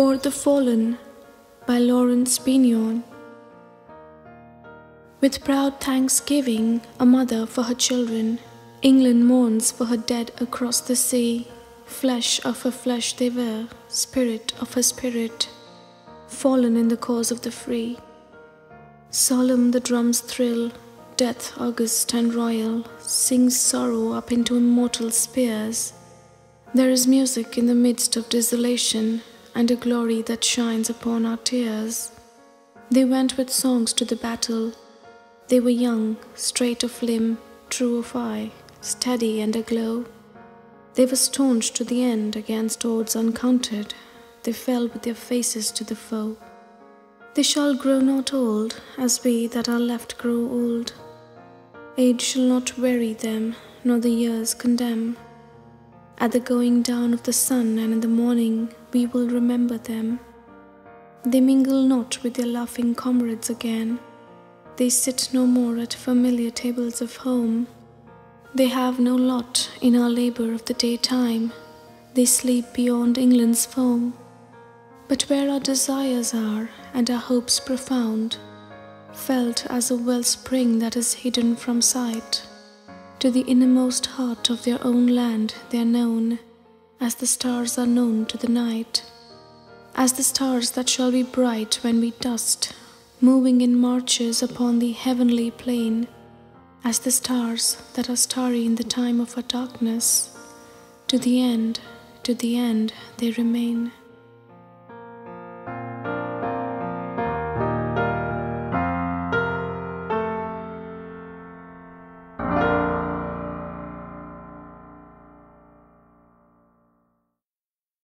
For the Fallen by Laurence Binyon. With proud thanksgiving, a mother for her children, England mourns for her dead across the sea. Flesh of her flesh they were, spirit of her spirit, fallen in the cause of the free. Solemn the drums thrill, death august and royal sings sorrow up into immortal spheres. There is music in the midst of desolation and a glory that shines upon our tears. They went with songs to the battle. They were young, straight of limb, true of eye, steady and aglow. They were staunch to the end against odds uncounted. They fell with their faces to the foe. They shall grow not old, as we that are left grow old. Age shall not weary them, nor the years condemn. At the going down of the sun and in the morning, we will remember them. They mingle not with their laughing comrades again. They sit no more at familiar tables of home. They have no lot in our labor of the daytime. They sleep beyond England's foam. But where our desires are and our hopes profound, felt as a wellspring that is hidden from sight, to the innermost heart of their own land they are known as the stars are known to the night, as the stars that shall be bright when we dust, moving in marches upon the heavenly plain, as the stars that are starry in the time of our darkness, to the end, to the end they remain.